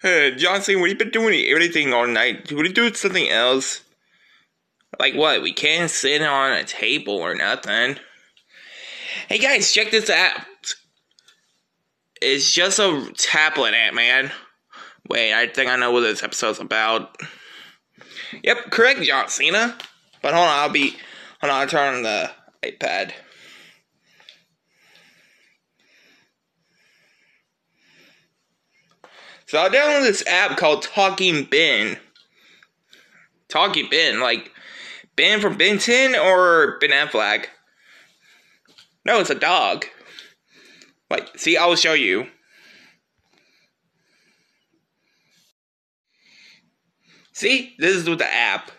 Hey, Johnson, what have you been doing everything all night? Would you do something else? Like what? We can't sit on a table or nothing. Hey guys, check this out. It's just a tablet man. Wait, I think I know what this episode's about. Yep, correct, John Cena. But hold on, I'll be. Hold on, I'll turn on the iPad. So I downloaded this app called Talking Ben. Talking Ben, like Ben from Ben 10 or Ben Affleck? No, it's a dog. Like, see, I'll show you. See, this is with the app.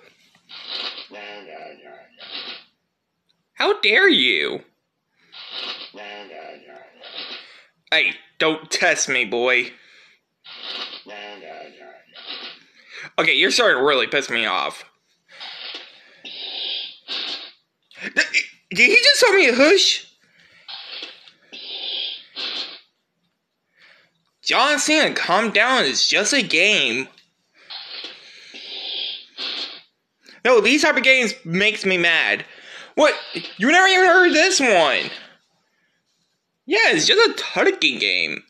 How dare you? Hey, don't test me, boy. Okay, you're starting to really piss me off. Did he just tell me a hush? John Cena, calm down. It's just a game. No, these type of games makes me mad. What? You never even heard this one? Yeah, it's just a turkey game.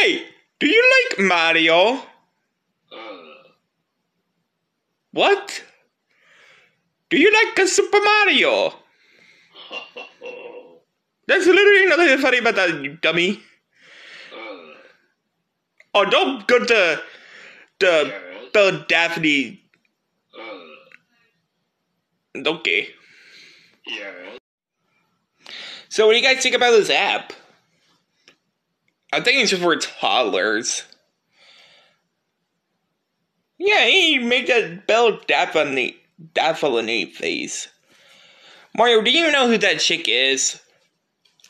Hey, do you like Mario? What? Do you like a Super Mario? There's literally nothing funny about that, you dummy. Oh, don't go to the the Daphne. Okay. So, what do you guys think about this app? I think it's just for toddlers. Yeah, he make that Belle Daphne Daphne face. Mario, do you know who that chick is?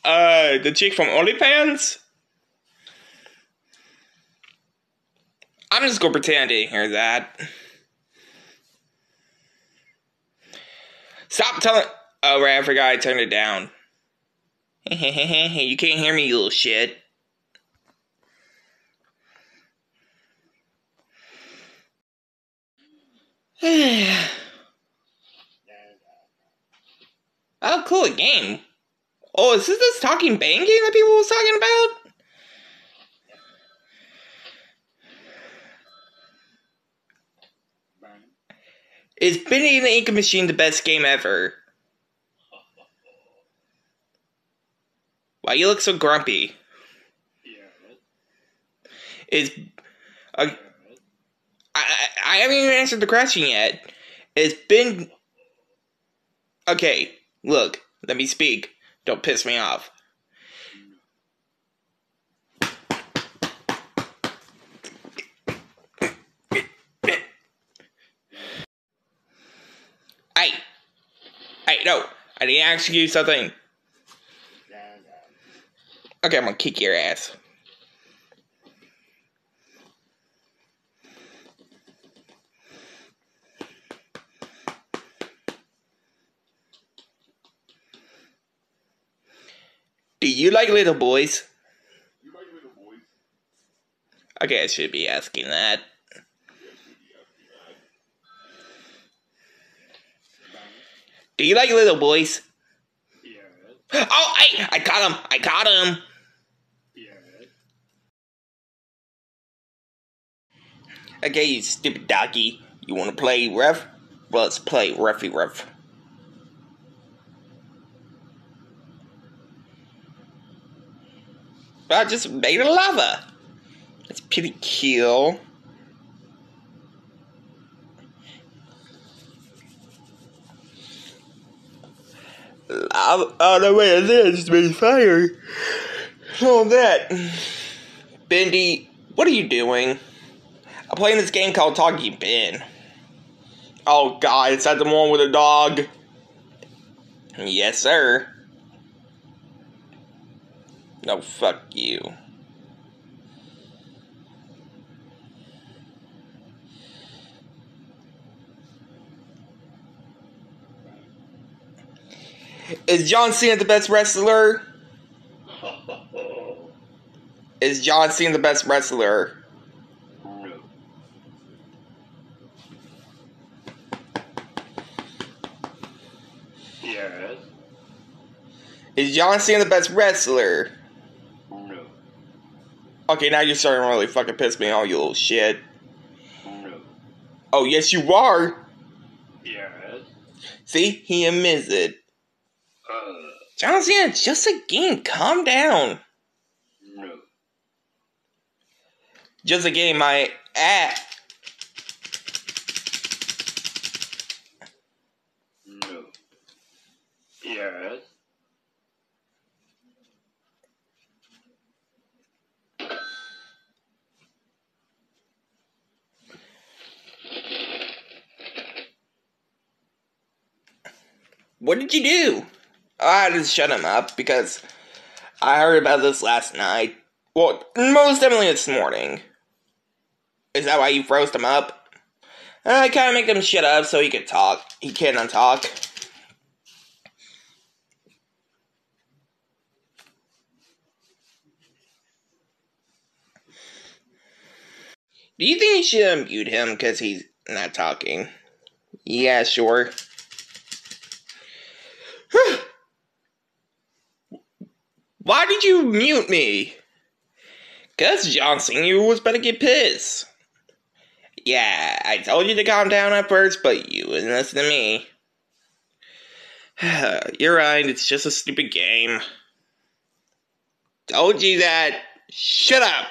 Uh, the chick from OnlyFans? I'm just gonna pretend I didn't hear that. Stop telling. Oh, right, I forgot I turned it down. you can't hear me, you little shit. oh, cool, a game. Oh, is this this Talking Bang game that people was talking about? Is Bendy and the Ink Machine the best game ever? Why you look so grumpy? Is uh, I, haven't even answered the question yet. It's been okay. Look, let me speak. Don't piss me off. Hey, hey, no! I didn't ask you something. Okay, I'm gonna kick your ass. Do you like little boys? Okay, I should be asking that. Do you like little boys? Oh, I, I got him! I got him! Yeah. Okay, you stupid doggy. You wanna play ref? Well, let's play refy ref. I just made a lava. That's pretty cool. I'm on the way of this made fire. All that. Bendy, what are you doing? I'm playing this game called Talking Ben. Oh god, is that the one with a dog? Yes, sir. No, fuck you. Is John Cena the best wrestler? Is John Cena the best wrestler? No. Yes. Is John Cena the best wrestler? Okay, now you're starting to really fucking piss me off, you little shit. No. Oh, yes, you are. Yes. See, he admits it. Uh. John Cena, just a game. Calm down. No. Just a game, my ass. No. Yes. What did you do? I had to shut him up because I heard about this last night. Well, most definitely this morning. Is that why you froze him up? I kind of make him shut up so he could talk. He cannot talk. Do you think you should unmute him because he's not talking? Yeah, sure. You mute me? Cause John Cena was to get pissed. Yeah, I told you to calm down at first, but you wouldn't listen to me. You're right, it's just a stupid game. Told you that. Shut up!